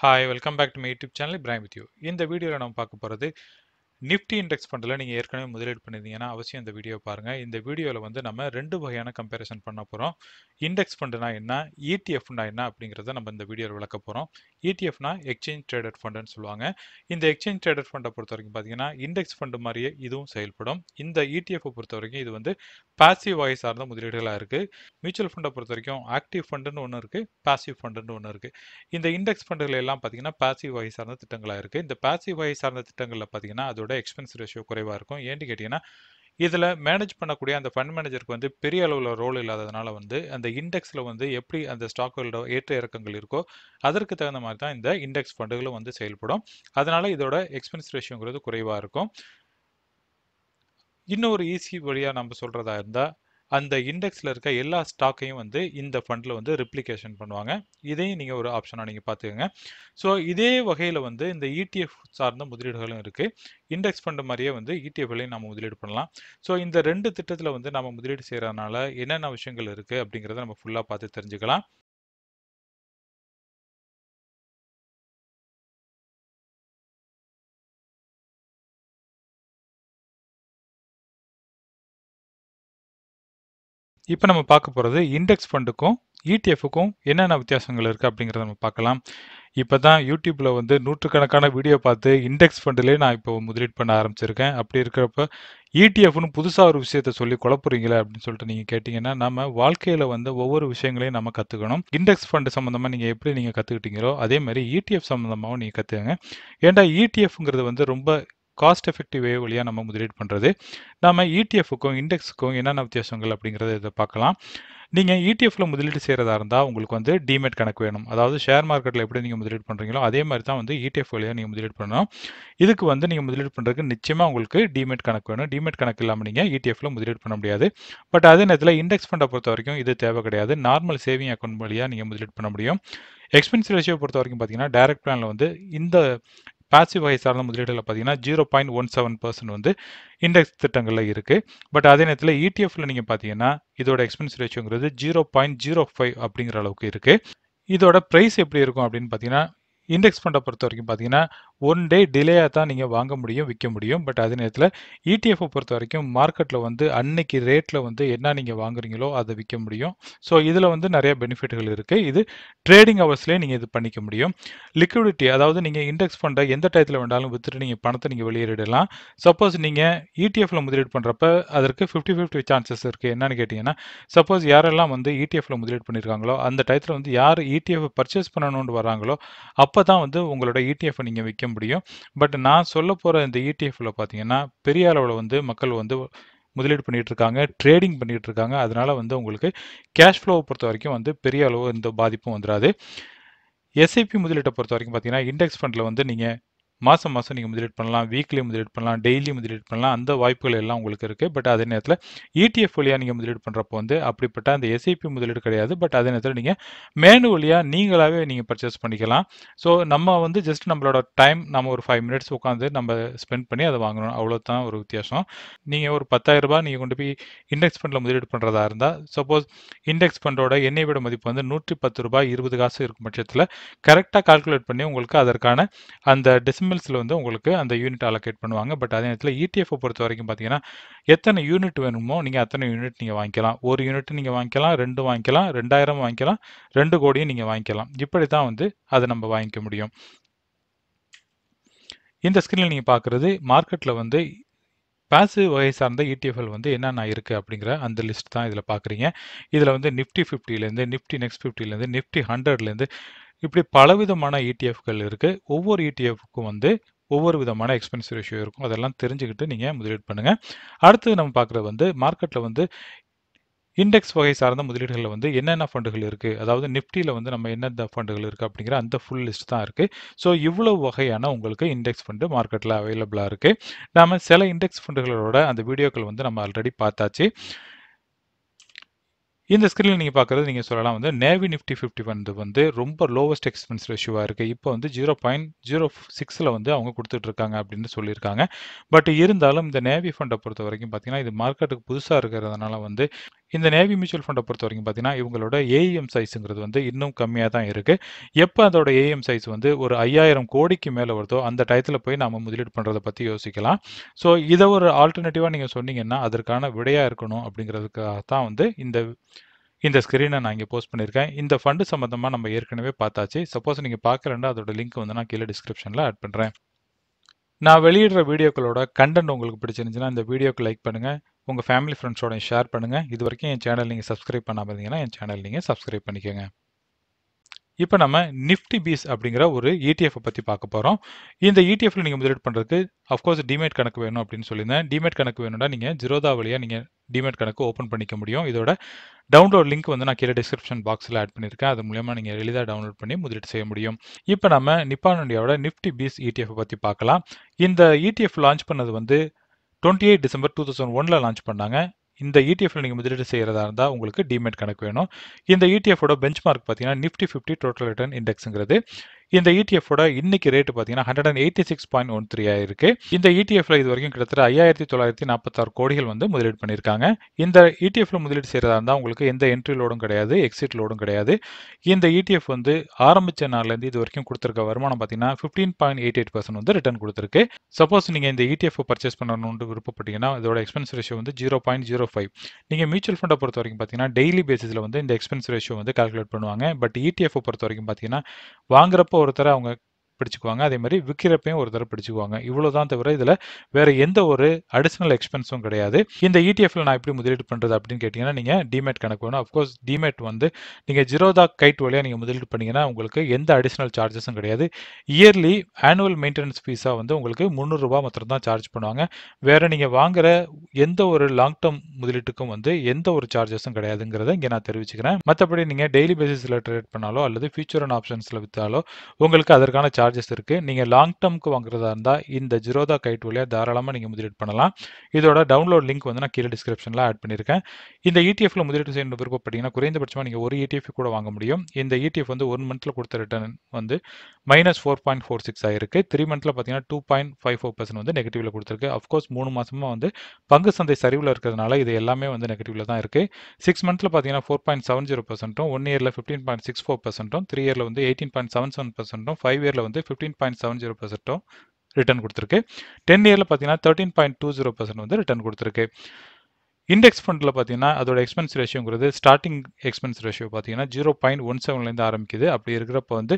Hi welcome back to my YouTube channel Ibrahim with you இந்த வீடியோவில் நம்ம பார்க்க போகிறது நிஃப்டி இண்டெக்ஸ் ஃபண்டில் நீங்கள் ஏற்கனவே முதலீடு பண்ணியிருந்தீங்கன்னா அவசியம் இந்த வீடியோ பாருங்கள் இந்த வீடியோவில் வந்து நம்ம ரெண்டு வகையான கம்பேரிசன் பண்ண போகிறோம். இண்டெக்ஸ் ஃபண்டுனா என்ன இடிஎஃப்னா என்ன அப்படிங்கிறத நம்ம இந்த வீடியோவில் விளக்க போகிறோம். இடிஎஃப்னா எக்ஸ்சேஞ்ச் ட்ரேடட் ஃபண்டுன்னு சொல்லுவாங்க. இந்த எக்ஸ்சேஞ்ச் ட்ரேடட் ஃபண்டை பொறுத்த வரைக்கும் பார்த்தீங்கன்னா இண்டெக்ஸ் ஃபண்டு மாதிரியே இதுவும் செயல்படும். இந்த இடிஎஃப்பை பொறுத்த வரைக்கும் இது வந்து பாசிவ் வகை சார்ந்த முதலீடுகளாக இருக்குது. மியூச்சுவல் ஃபண்டை பொறுத்த வரைக்கும் ஆக்டிவ் ஃபண்டுன்னு ஒன்று இருக்குது பாசிவ் ஃபண்டுன்னு ஒன்று இருக்குது. இந்த இண்டெக்ஸ் ஃபண்டுகள் எல்லாம் பார்த்தீங்கன்னா பாசிவ் வகை சார்ந்த திட்டங்களாக இருக்குது. இந்த பாசிவ் வகை சார்ந்த திட்டங்களில் பார்த்தீங்கன்னா அதோட எக்ஸ்பென்ஸ் ரேஷியோ குறைவாக இருக்கும். ஏன்னு கேட்டிங்கன்னா இதில் மேனேஜ் பண்ணக்கூடிய அந்த ஃபண்ட் மேனேஜருக்கு வந்து பெரிய அளவில் ரோல் இல்லாததுனால வந்து அந்த இண்டெக்ஸில் வந்து எப்படி அந்த ஸ்டாக்கோட ஏற்ற இறக்கங்கள் இருக்கோ அதற்கு தகுந்த மாதிரி தான் இந்த இண்டெக்ஸ் ஃபண்டுகளும் வந்து செயல்படும். அதனால இதோட எக்ஸ்பென்ஸ் ரேஷியோங்கிறது குறைவாக இருக்கும். இன்னொரு ஈஸி வழியாக நம்ம சொல்கிறதா இருந்தால் அந்த இண்டெக்ஸில் இருக்க எல்லா ஸ்டாக்கையும் வந்து இந்த ஃபண்டில் வந்து ரிப்ளிகேஷன் பண்ணுவாங்க. இதையும் நீங்கள் ஒரு ஆப்ஷனாக நீங்கள் பார்த்துக்கோங்க. ஸோ இதே வகையில் வந்து இந்த இடிஎஃப் சார்ந்த முதலீடுகளும் இருக்குது இண்டெக்ஸ் ஃபண்டு மாதிரியே வந்து இடிஎஃப்லையும் நம்ம முதலீடு பண்ணலாம். ஸோ இந்த ரெண்டு திட்டத்தில் வந்து நம்ம முதலீடு செய்கிறதுனால என்னென்ன விஷயங்கள் இருக்குது அப்படிங்கிறத நம்ம ஃபுல்லாக பார்த்து தெரிஞ்சுக்கலாம். இப்போ நம்ம பார்க்க போகிறது இண்டெக்ஸ் ஃபண்டுக்கும் இடிஎஃப்க்கும் என்னென்ன வித்தியாசங்கள் இருக்குது அப்படிங்கிறத நம்ம பார்க்கலாம். இப்போ தான் யூடியூப்பில் வந்து நூற்றுக்கணக்கான வீடியோ பார்த்து இண்டெக்ஸ் ஃபண்டிலே நான் இப்போ முதலீடு பண்ண ஆரம்பிச்சிருக்கேன். அப்படி இருக்கிறப்ப இடிஎஃப்னு புதுசாக ஒரு விஷயத்த சொல்லி குழப்புறீங்களே அப்படின்னு சொல்லிட்டு நீங்கள் கேட்டிங்கன்னா நம்ம வாழ்க்கையில் வந்து ஒவ்வொரு விஷயங்களையும் நம்ம கற்றுக்கணும் இண்டெக்ஸ் ஃபண்டு சம்மந்தமாக நீங்கள் எப்படி நீங்கள் கற்றுக்கிட்டீங்களோ அதே மாதிரி இடிஎஃப் சம்மந்தமாகவும் நீங்கள் கற்றுக்கங்க ஏன்டா இடிஎஃப்ங்கிறது வந்து ரொம்ப காஸ்ட் எஃபெக்டிவ் வே வழியாக நம்ம முதலீடு பண்ணுறது நம்ம இடிஎஃப்க்கும் இண்டெக்ஸுக்கும் என்னென்ன வித்தியாசங்கள் அப்படிங்கிறத இதை பார்க்கலாம். நீங்கள் இடிஎஃப்ல முதலீடு செய்கிறதா இருந்தால் உங்களுக்கு வந்து டிமெட் கணக்கு வேணும். அதாவது ஷேர் மார்க்கெட்டில் எப்படி நீங்கள் முதலீடு பண்ணுறீங்களோ அதே மாதிரி தான் வந்து இடிஎஃப் வழியாக நீங்கள் முதலீடு பண்ணணும். இதுக்கு வந்து நீங்கள் முதலீடு பண்ணுறதுக்கு நிச்சயமாக உங்களுக்கு டிமெட் கணக்கு வேணும். டிமெட் கணக்கு இல்லாமல் நீங்கள் இடிஎஃப்ல முதலீடு பண்ண முடியாது. பட் அதே நேரத்தில் இண்டெக்ஸ் ஃபண்டை பொறுத்த வரைக்கும் இது தேவை கிடையாது. நார்மல் சேவிங் அக்கௌண்ட் வழியாக நீங்கள் முதலீடு பண்ண முடியும். எக்ஸ்பென்ஸ் ரேஷியோ பொறுத்த வரைக்கும் பார்த்தீங்கன்னா டைரக்ட் பிளானில் வந்து இந்த பாசிவ் வகை சார்ந்த முதலீடுகளில் பார்த்தீங்கன்னா zero point one seven percent வந்து இண்டெக்ஸ் திட்டங்களில் இருக்குது பட் அதே நேரத்தில் இடிஎஃப்ல நீங்கள் பார்த்தீங்கன்னா இதோட எக்ஸ்பென்ஸ் ரேஷியோங்கிறது ஜீரோ பாயிண்ட் ஜீரோ ஃபைவ் அப்படிங்கிற அளவுக்கு இருக்குது இதோட ப்ரைஸ் எப்படி இருக்கும் அப்படின்னு பார்த்தீங்கன்னா இண்டெக்ஸ் ஃபண்டை பொறுத்த வரைக்கும் பார்த்தீங்கன்னா ஒன் டே டிலேயாக தான் நீங்கள் வாங்க முடியும் விற்க முடியும். பட் அதே நேரத்தில் இடிஎஃப்பை பொறுத்த வரைக்கும் மார்க்கெட்டில் வந்து அன்னைக்கு ரேட்டில் வந்து என்ன நீங்கள் வாங்குறீங்களோ அதை விற்க முடியும். ஸோ இதில் வந்து நிறைய பெனிஃபிட்கள் இருக்குது இது ட்ரேடிங் ஹவர்ஸ்லேயே நீங்கள் இது பண்ணிக்க முடியும். லிக்விடிட்டி அதாவது நீங்கள் இண்டெக்ஸ் ஃபண்டை எந்த டயத்தில் வேண்டாலும் விற்றுட்டு நீங்கள் பணத்தை நீங்கள் வெளியேறிடலாம். சப்போஸ் நீங்கள் இடிஎஃப்ல முதலீடு பண்ணுறப்ப அதற்கு ஃபிஃப்டி ஃபிஃப்டி சான்சஸ் இருக்குது என்னன்னு கேட்டிங்கன்னா சப்போஸ் யாரெல்லாம் வந்து இடிஎஃப்ல முதலீடு பண்ணியிருக்காங்களோ அந்த டயத்தில் வந்து யார் இடிஎஃப் பர்ச்சேஸ் பண்ணணும்னு வராங்களோ அப்போ அப்போ தான் வந்து உங்களோட இடிஎஃப்பை நீங்கள் விற்க முடியும். பட் நான் சொல்ல போகிற இந்த இடிஎஃப்ல பார்த்தீங்கன்னா பெரிய அளவில் வந்து மக்கள் வந்து முதலீடு பண்ணிட்டு இருக்காங்க ட்ரேடிங் பண்ணிட்டு இருக்காங்க அதனால வந்து உங்களுக்கு கேஷ் ஃப்ளோவை பொறுத்த வரைக்கும் வந்து பெரிய அளவு இந்த பாதிப்பும் வந்துடாது எஸ்ஐபி முதலீட்டை பொறுத்த வரைக்கும் பார்த்தீங்கன்னா இண்டெக்ஸ் ஃபண்டில் வந்து நீங்கள் மாதம் மாதம் நீங்கள் முதலீடு பண்ணலாம் வீக்லி முதலீடு பண்ணலாம் டெய்லி முதலீடு பண்ணலாம் அந்த வாய்ப்புகள் எல்லாம் உங்களுக்கு இருக்குது பட் அதே நேரத்தில் இடிஎஃப் வழியாக நீங்கள் முதலீடு பண்ணுறப்போ வந்து அப்படிப்பட்ட அந்த எஸ்ஐபி முதலீடு கிடையாது. பட் அதே நேரத்தில் நீங்கள் மேனுவலியாக நீங்களாகவே நீங்கள் பர்ச்சேஸ் பண்ணிக்கலாம். ஸோ நம்ம வந்து ஜஸ்ட் நம்மளோட டைம் நம்ம ஒரு ஃபைவ் மினிட்ஸ் உட்காந்து நம்ம ஸ்பெண்ட் பண்ணி அதை வாங்கணும். அவ்வளோதான் ஒரு வித்தியாசம். நீங்கள் ஒரு பத்தாயிரம் ரூபாய் நீங்கள் கொண்டு போய் இண்டெக்ஸ் ஃபண்டில் முதலீடு பண்ணுறதா இருந்தால் சப்போஸ் இண்டெக்ஸ் ஃபண்டோட எண்ணெய் விட மதிப்பு வந்து நூற்றி பத்து ரூபாய் இருபது காசு இருக்கும் பட்சத்தில் கரெக்டாக கால்குலேட் பண்ணி உங்களுக்கு அதற்கான அந்த டெசிமல் எம்எல்ஸில் வந்து உங்களுக்கு அந்த யூனிட் அலோகேட் பண்ணுவாங்க. பட் அதே நேரத்தில் இடிஎஃப் பொறுத்த வரைக்கும் பார்த்தீங்கன்னா எத்தனை யூனிட் வேணுமோ நீங்கள் அத்தனை யூனிட் நீங்கள் வாங்கிக்கலாம். ஒரு யூனிட் நீங்கள் வாங்கிக்கலாம் ரெண்டு வாங்கிக்கலாம் ரெண்டாயிரம் வாங்கிக்கலாம் ரெண்டு கோடியும் நீங்கள் வாங்கிக்கலாம். இப்படி தான் வந்து அதை நம்ம வாங்கிக்க முடியும். இந்த ஸ்க்ரீனில் நீங்கள் பார்க்குறது மார்க்கெட்டில் வந்து பாசிவ் வகை சார்ந்த இடிஎஃப்எல் வந்து என்னென்ன இருக்குது அப்படிங்கிற அந்த லிஸ்ட் தான் இதில் பார்க்குறீங்க இதில் வந்து நிஃப்டி ஃபிஃப்டிலேருந்து நிஃப்டி நெக்ஸ்ட் ஃபிஃப்டிலேருந்து நிஃப்டி ஹண்ட்ரட்லேருந்து இப்படி பலவிதமான இடிஎஃப்கள் இருக்குது ஒவ்வொரு இடிஎஃப்க்கும் வந்து ஒவ்வொரு விதமான எக்ஸ்பென்ஸ் ரேஷியோ இருக்கும். அதெல்லாம் தெரிஞ்சுக்கிட்டு நீங்கள் முதலீடு பண்ணுங்கள் அடுத்து நம்ம பார்க்குறது வந்து மார்க்கெட்டில் வந்து இண்டெக்ஸ் வகை சார்ந்த முதலீடுகளில் வந்து என்னென்ன ஃபண்டுகள் இருக்குது அதாவது நிஃப்டியில் வந்து நம்ம என்னென்ன ஃபண்டுகள் இருக்குது அப்படிங்கிற அந்த ஃபுல் லிஸ்ட் தான் இருக்குது ஸோ இவ்வளோ வகையான உங்களுக்கு இண்டெக்ஸ் ஃபண்டு மார்க்கெட்டில் அவைலபிளாக இருக்குது நாம் சில இண்டெக்ஸ் ஃபண்டுகளோட அந்த வீடியோக்கள் வந்து நம்ம ஆல்ரெடி பார்த்தாச்சு. இந்த ஸ்க்ரீனில் நீங்கள் பார்க்குறது நீங்கள் சொல்லலாம் வந்து நேவி நிஃப்டி ஃபிஃப்டி வந்து வந்து ரொம்ப லோவஸ்ட் எக்ஸ்பென்ஸ் ரேஷியோவாக இருக்குது இப்போ வந்து ஜீரோ பாயிண்ட் ஜீரோ சிக்ஸில் வந்து அவங்க கொடுத்துட்ருக்காங்க அப்படின்னு சொல்லியிருக்காங்க. பட் இருந்தாலும் இந்த நேவி ஃபண்டை பொறுத்த வரைக்கும் பார்த்தீங்கன்னா இது மார்க்கெட்டுக்கு புதுசாக இருக்கிறதுனால வந்து இந்த நேவி மியூச்சுவல் ஃபண்டை பொறுத்த வரைக்கும் பார்த்தீங்கன்னா இவங்களோட ஏஎம் சைஸுங்கிறது வந்து இன்னும் கம்மியாக தான் இருக்குது எப்போ அதோட ஏஎம் சைஸ் வந்து ஒரு ஐயாயிரம் கோடிக்கு மேலே வருதோ அந்த டயத்தில் போய் நாம் முதலீடு பண்ணுறதை பற்றி யோசிக்கலாம். ஸோ இதை ஒரு ஆல்டர்னேட்டிவாக நீங்கள் சொன்னீங்கன்னா அதற்கான விடையாக இருக்கணும் அப்படிங்கிறதுக்காக தான் வந்து இந்த இந்த ஸ்க்ரீனை நான் இங்கே போஸ்ட் பண்ணியிருக்கேன். இந்த ஃபண்டு சம்மந்தமாக நம்ம ஏற்கனவே பார்த்தாச்சு. சப்போஸ் நீங்கள் பார்க்கலன்னா அதோட லிங்க் வந்து நான் கீழே டிஸ்கிரிப்ஷனில் ஆட் பண்ணுறேன் நான் வெளியிடுற வீடியோக்களோட கண்டென்ட் உங்களுக்கு பிடிச்சிருந்துச்சுன்னா இந்த வீடியோக்கு லைக் பண்ணுங்கள் உங்கள் ஃபேமிலி ஃப்ரெண்ட்ஸோட ஷேர் பண்ணுங்கள் இது வரைக்கும் என் சேனல் நீங்கள் சப்ஸ்கிரைப் பண்ணாமல் இருந்தீங்கன்னா என் சேனல் நீங்கள் சப்ஸ்கிரைப் பண்ணிக்கோங்க. இப்போ நம்ம நிஃப்டி பீஸ் அப்படிங்கிற ஒரு ETF பற்றி பார்க்க போகிறோம் இந்த இடிஎஃப்ல நீங்கள் முதலீடு பண்ணுறதுக்கு அஃப்கோர்ஸ் டிமேட் கணக்கு வேணும் அப்படின்னு சொல்லியிருந்தேன். டிமேட் கணக்கு வேணும்னா நீங்கள் ஜிரோதா வழியாக நீங்கள் டிமேட் கணக்கு ஓப்பன் பண்ணிக்க முடியும். இதோட டவுன்லோட் லிங்க் வந்து நான் கீழே டிஸ்கிரிப்ஷன் பாக்ஸில் ஆட் பண்ணியிருக்கேன். அது மூலயமா நீங்கள் எளிதாக டவுன்லோட் பண்ணி முதலீடு செய்ய முடியும். இப்போ நம்ம நிப்பான் இந்தியாவோட நிஃப்டி பீஸ் இடிஎஃப் பற்றி பார்க்கலாம். இந்த இடிஎஃப் லான்ச் பண்ணது வந்து twenty eight December two thousand ஒனில் லான்ச் பண்ணாங்க. இந்த இடிஎஃப்ல நீங்கள் முதலீடு செய்கிறதா இருந்தால் உங்களுக்கு டிமேட் கணக்கு வேணும். இந்த இடிஎஃபோட பெஞ்ச் மார்க் பார்த்தீங்கன்னா நிஃப்டி ஃபிஃப்டி டோட்டல் ரிட்டர்ன் இண்டெக்ஸுங்கிறது இந்த இடிஎஃபோட இன்னைக்கு ரேட் பார்த்தீங்கன்னா hundred and eighty six point one three ஆயிருக்கு. இந்த இடிஎஃப்ல இது வரைக்கும் கிட்டத்தட்ட ஐயாயிரத்தி தொள்ளாயிரத்தி நாற்பத்தாறு கோடிகள் வந்து முதலீடு பண்ணியிருக்காங்க. இந்த இடிஎஃப்ல முதலீடு செய்கிறதா இருந்தால் உங்களுக்கு எந்த என்ட்ரி லோடும் கிடையாது எக்ஸிட் லோடும் கிடையாது. இந்த இடிஎஃப் வந்து ஆரம்பிச்ச நாள்லேருந்து இது வரைக்கும் கொடுத்துருக்க வருமானம் பார்த்தீங்கன்னா fifteen point eight eight percent வந்து ரிட்டர்ன் கொடுத்துருக்கு. சப்போஸ் நீங்கள் இந்த இடிஎஃப் பர்ச்சேஸ் பண்ணணும்னு விருப்பப்பட்டீங்கன்னா இதோட எக்ஸ்பென்ஸ் ரேஷியோ வந்து ஜீரோ பாயிண்ட் ஜீரோ ஃபைவ் நீங்கள் மியூச்சுவல் ஃபண்டை பொறுத்த வரைக்கும் பார்த்தீங்கன்னா டெய்லி பேசிஸில் வந்து இந்த எக்ஸ்பென்ஸ் ரேஷியோ வந்து கால்குலேட் பண்ணுவாங்க. பட் இடிஎஃப் பொறுத்த வரைக்கும் பார்த்தீங்கன்னா வாங்குறப்போ ஒருத்தர அவங்க பிடிச்சுக்குவாங்க. அதே மாதிரி விற்கிறப்பையும் ஒரு தடவை பிடிச்சுக்குவாங்க. இவ்வளோ தான் தவிர இதில் வேற எந்த ஒரு அடிஷ்னல் எக்ஸ்பென்ஸும் கிடையாது. இந்த இடிஎஃப்ல நான் எப்படி முதலீடு பண்ணுறது அப்படின்னு கேட்டிங்கன்னா நீங்கள் டிமேட் கணக்கு வேணும். அஃப்கோர்ஸ் டிமேட் வந்து நீங்கள் ஜிரோதா கைட் வழியாக நீங்கள் முதலீடு பண்ணீங்கன்னா உங்களுக்கு எந்த அடிஷ்னல் சார்ஜஸும் கிடையாது. இயர்லி ஆனுவல் மெயின்டெனன்ஸ் ஃபீஸாக வந்து உங்களுக்கு முந்நூறுரூபா மாத்திரம் தான் சார்ஜ் பண்ணுவாங்க. வேறு நீங்கள் வாங்குற எந்த ஒரு லாங் டேர்ம் முதலீட்டுக்கும் வந்து எந்த ஒரு சார்ஜஸும் கிடையாதுங்கிறத இங்கே நான் தெரிவிச்சுக்கிறேன். மற்றபடி நீங்கள் டெய்லி பேசிஸில் ட்ரேட் பண்ணாலோ அல்லது ஃபியூச்சர் அண்ட் ஆப்ஷன்ஸில் விற்றாலோ உங்களுக்கு அதற்கான சார்ஜஸ் இருக்குது நீங்கள் லாங் டேர்முக்கு வாங்குறதா இருந்தால் இந்த ஜிரோதா கைட் வழியாக தாராளமாக நீங்கள் முதலீடு பண்ணலாம். இதோட டவுன்லோட் லிங்க் வந்து நான் கீழே டிஸ்கிரிப்ஷனில் ஆட் பண்ணியிருக்கேன் இந்த இடிஎஃப்ல முதலீடு செய்யணும் விருப்பப்பட்டீங்கன்னா குறைந்தபட்சமாக நீங்கள் ஒரு இடிஎஃப் கூட வாங்க முடியும். இந்த இடிஎஃப் வந்து ஒன் மந்த்தில் கொடுத்த ரிட்டர்ன் வந்து minus four point four six ஆயிருக்கு. த்ரீ மந்த்தில் பார்த்தீங்கன்னா two point five four percent வந்து நெகட்டிவ்ல கொடுத்துருக்கு. அஃப்கோர்ஸ் மூணு மாசமா வந்து பங்கு சந்தை சரிவில் இருக்கிறதுனால இது எல்லாமே வந்து நெகட்டிவ்ல தான் இருக்கு. சிக்ஸ் மந்த்தில் பார்த்தீங்கன்னா ஃபோர் பாயிண்ட் செவன் ஜீரோ பர்சன்ட்டும் ஒன் இயரில் ஃபிஃப்டீன் பாயிண்ட் சிக்ஸ் ஃபோர் பர்சன்ட்டும் த்ரீ இயரில் வந்து எயிட்டீன் பாயிண்ட் செவன் செவன் பர்சன்ட்டும் ஃபைவ் இயரில் வந்து ஃபிஃப்டீன் பாயிண்ட் செவன் ஜீரோ பர்சன்ட்டும் ரிட்டர்ன் கொடுத்துருக்கு. டென் இயரில் பார்த்தீங்கன்னா thirteen point two zero percent வந்து ரிட்டர்ன் கொடுத்துருக்கு. இண்டெக்ஸ் ஃபண்டில் பார்த்தீங்கன்னா அதோட எக்ஸ்பென்ஸ் ரேஷியோங்கிறது ஸ்டார்டிங் எக்ஸ்பென்ஸ் ரேஷியோ பார்த்தீங்கன்னா ஜீரோ பாயிண்ட் ஒன் செவன்லேருந்து ஆரம்பிக்குது. அப்படி இருக்கிறப்ப வந்து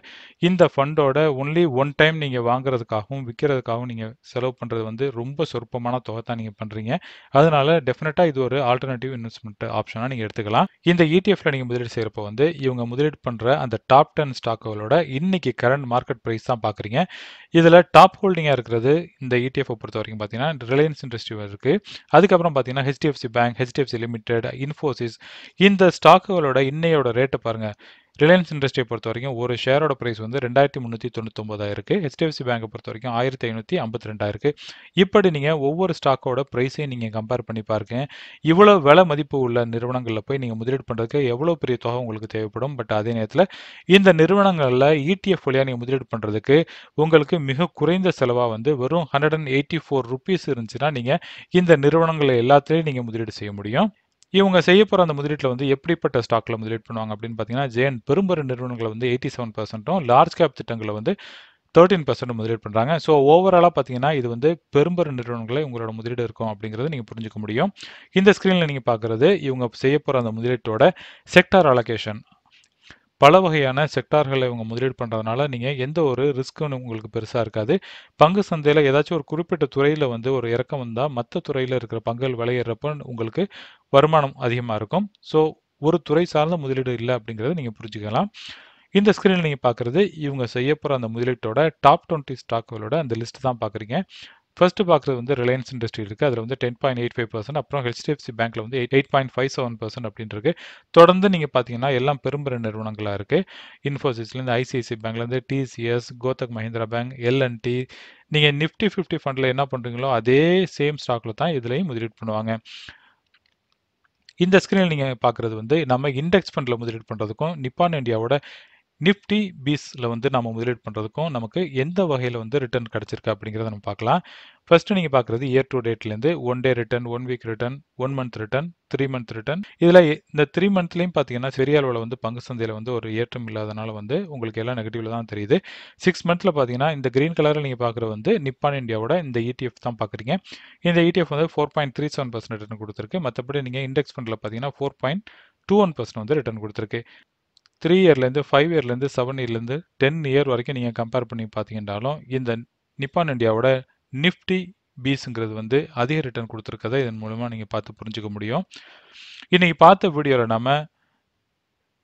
இந்த ஃபண்டோட ஒன்லி ஒன் டைம் நீங்கள் வாங்குறதுக்காகவும் விற்கிறதுக்காகவும் நீங்கள் செலவு பண்ணுறது வந்து ரொம்ப சொற்பமான தொகை தான் நீங்கள் பண்ணுறீங்க அதனால டெஃபினட்டாக இது ஒரு ஆல்டர்னேட்டிவ் இன்வெஸ்ட்மெண்ட் ஆப்ஷனாக நீங்கள் எடுத்துக்கலாம். இந்த இடிஎஃப்ல நீங்கள் முதலீடு செய்கிறப்ப வந்து இவங்க முதலீடு பண்ணுற அந்த டாப் டென் ஸ்டாக்குகளோட இன்னைக்கு கரண்ட் மார்க்கெட் ப்ரைஸ் தான் பார்க்குறீங்க இதில் டாப் ஹோல்டிங்காக இருக்கிறது இந்த இடிஎஃப் பொறுத்த வரைக்கும் பார்த்தீங்கன்னா ரிலையன்ஸ் இண்டஸ்ட்ரி இருக்குது அதுக்கப்புறம் பார்த்தீங்கன்னா HDFC bank HDFC limited Infosys இந்த ஸ்டாக்குகளோட இன்னையோட ரேட்டை பாருங்கள் ரிலையன்ஸ் இண்டஸ்ட்ரியை பொறுத்த வரைக்கும் ஒரு ஷேரோட ப்ரைஸ் வந்து ரெண்டாயிரத்தி முந்நூற்றி தொண்ணூத்தொம்பதாயிருக்கு ஹெச்டிஎஃப்சி பேங்கை பொறுத்த வரைக்கும் ஆயிரத்தி ஐநூற்றி ஐம்பத்தி ரெண்டாயிருக்கு இப்படி நீங்கள் ஒவ்வொரு ஸ்டாக்கோட ப்ரைஸையும் நீங்கள் கம்பேர் பண்ணி பாருங்க. இவ்வளோ விலை மதிப்பு உள்ள நிறுவனங்களில் போய் நீங்கள் முதலீடு பண்ணுறதுக்கு எவ்வளோ பெரிய தொகை உங்களுக்கு தேவைப்படும். பட் அதே நேரத்தில் இந்த நிறுவனங்களில் இடிஎஃப் வழியாக நீங்கள் முதலீடு பண்ணுறதுக்கு உங்களுக்கு மிக குறைந்த செலவாக வந்து வெறும் hundred and eighty four rupees இருந்துச்சுன்னா நீங்கள் இந்த நிறுவனங்களை எல்லாத்துலேயும் நீங்கள் முதலீடு செய்ய முடியும். இவங்க செய்ய போகிற அந்த முதலீட்டில் வந்து எப்படிப்பட்ட ஸ்டாக்கில் முதலீடு பண்ணுவாங்க அப்படின்னு பார்த்தீங்கன்னா ஜேன் பெரும்பெரும் நிறுவனங்களை வந்து எயிட்டி செவன் பர்சன்ட்டும் லார்ஜ் கேப் திட்டங்களை வந்து தேர்ட்டின் பர்சன்ட் முதலீடு பண்ணுறாங்க ஸோ ஓவராலாக பார்த்தீங்கன்னா இது வந்து பெரும்பெரும் நிறுவனங்களை உங்களோட முதலீடு இருக்கும் அப்படிங்கிறத நீங்கள் புரிஞ்சுக்க முடியும். இந்த ஸ்க்ரீனில் நீங்கள் பார்க்குறது இவங்க செய்ய போகிற அந்த முதலீட்டோட செக்டார் அலோகேஷன் பல வகையான செக்டார்களை இவங்க முதலீடு பண்ணுறதுனால நீங்கள் எந்த ஒரு ரிஸ்க்கும் உங்களுக்கு பெருசாக இருக்காது. பங்கு சந்தையில் ஏதாச்சும் ஒரு குறிப்பிட்ட துறையில் வந்து ஒரு இறக்கம் வந்தால் மற்ற துறையில் இருக்கிற பங்குகள் விளையிறப்ப உங்களுக்கு வருமானம் அதிகமாக இருக்கும். ஸோ ஒரு துறை சார்ந்த முதலீடு இல்லை அப்படிங்கிறத நீங்கள் புரிஞ்சுக்கலாம். இந்த ஸ்க்ரீனில் நீங்கள் பார்க்குறது இவங்க செய்ய போகிற அந்த முதலீட்டோட டாப் டுவெண்ட்டி ஸ்டாக்குகளோட அந்த லிஸ்ட் தான் பார்க்குறீங்க ஃபர்ஸ்ட் பார்க்குறது வந்து ரிலையன்ஸ் இண்டஸ்ட்ரி இருக்குது அதில் வந்து ten point eight five percent அப்புறம் ஹெச்டிஎஃப்சி பேங்க்கில் வந்து eight eight point five seven percent அப்படின்னு இருக்குது தொடர்ந்து நீங்கள் பார்த்தீங்கன்னா எல்லாம் பெரும்பெரு நிறுவனங்களாக இருக்குது இன்ஃபோசிஸ்லேருந்து ஐசிஐசி பேங்க்லேருந்து TCS Kotak Mahindra bank L and T நீங்கள் நிஃப்டி ஃபிஃப்டி ஃபண்டில் என்ன பண்ணுறீங்களோ அதே சேம் ஸ்டாக்கில் தான் இதுலேயும் முதலீடு பண்ணுவாங்க. இந்த ஸ்க்ரீனில் நீங்கள் பார்க்குறது வந்து நம்ம இண்டெக்ஸ் ஃபண்டில் முதலீடு பண்ணுறதுக்கும் நிப்பான் இந்தியாவோட நிஃப்டி பீஸில் வந்து நம்ம முதலீடு பண்ணுறதுக்கும் நமக்கு எந்த வகையில் வந்து ரிட்டர்ன் கிடச்சிருக்கு அப்படிங்கிறத நம்ம பார்க்கலாம். ஃபர்ஸ்ட் நீங்கள் பார்க்குறது year to டேட்லேருந்து one day return one week return one month return three month return இதில் இந்த த்ரீ மந்த்லேயும் பார்த்தீங்கன்னா பெரிய அளவில் வந்து பங்கு சந்தையில் வந்து ஒரு ஏற்றம் இல்லாதனால வந்து உங்களுக்கு எல்லாம் நெகட்டிவில் தான் தெரியுது. சிக்ஸ் மந்த்தில் பார்த்தீங்கன்னா இந்த கிரீன் கலரில் நீங்கள் பார்க்குற வந்து நிப்பான் இந்தியாவோட இந்த இடிஎஃப் தான் பார்க்குறீங்க இந்த இடிஎஃப் வந்து four point three seven percent return கொடுத்துருக்கு. மற்றபடி நீங்கள் இண்டெக்ஸ் ஃபண்டில் பார்த்தீங்கன்னா four point two one percent வந்து ரிட்டர்ன் கொடுத்துருக்கு. த்ரீ இயர்லேருந்து ஃபைவ் இயர்லேருந்து செவன் இயர்லேருந்து டென் இயர் வரைக்கும் நீங்கள் கம்பேர் பண்ணி பார்த்தீங்கன்னாலும் இந்த நிப்பான் இண்டியாவோட நிஃப்டி பீஸுங்கிறது வந்து அதிக ரிட்டர்ன் கொடுத்துருக்கதை இதன் மூலமாக நீங்கள் பார்த்து புரிஞ்சுக்க முடியும். இன்றைக்கி பார்த்த வீடியோவில் நம்ம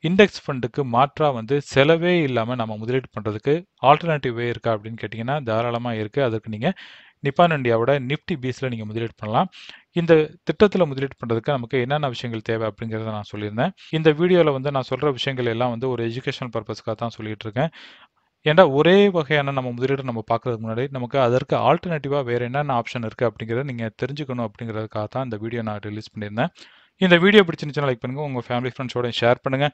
இண்டெக்ஸ் ஃபண்டுக்கு மாற்றாக வந்து செலவே இல்லாமல் நம்ம முதலீடு பண்ணுறதுக்கு ஆல்டர்னேட்டிவ் வே இருக்கா அப்படின்னு கேட்டிங்கன்னா தாராளமாக இருக்குது அதுக்கு நீங்கள் நிப்பான் இண்டியாவோட நிஃப்டி பீஸில் நீங்கள் முதலீடு பண்ணலாம். இந்த திட்டத்தில் முதலீடு பண்ணுறதுக்கு நமக்கு என்னென்ன விஷயங்கள் தேவை அப்படிங்கிறத நான் சொல்லியிருந்தேன். இந்த வீடியோவில் வந்து நான் சொல்கிற விஷயங்கள் எல்லாம் வந்து ஒரு எஜுகேஷனல் பர்பஸ்க்காக தான் சொல்லிட்டு இருக்கேன் ஏன்னா ஒரே வகையான நம்ம முதலீடு நம்ம பார்க்கறதுக்கு முன்னாடி நமக்கு அதற்கு ஆல்டர்னேட்டிவாக வேறு என்னென்ன ஆப்ஷன் இருக்குது அப்படிங்கிறத நீங்கள் தெரிஞ்சுக்கணும் அப்படிங்கிறதுக்காக தான் இந்த வீடியோ நான் ரிலீஸ் பண்ணியிருந்தேன். இந்த வீடியோ பிடிச்சிருந்துச்சுன்னா லைக் பண்ணுங்கள் உங்கள் ஃபேமிலி ஃப்ரெண்ட்ஸோட ஷேர் பண்ணுங்கள்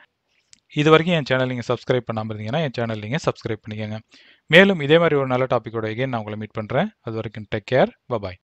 இது வரைக்கும் என் சேனல் நீங்கள் சப்ஸ்கிரைப் பண்ணாமல் இருந்தீங்கன்னா என் சேனல் நீங்கள் சப்ஸ்கிரைப் பண்ணிக்கோங்க. மேலும் இதே மாதிரி ஒரு நல்ல டாப்பிக்கோட எகைன் நான் உங்களை மீட் பண்ணுறேன் அது வரைக்கும் டேக் கேர் பபாய்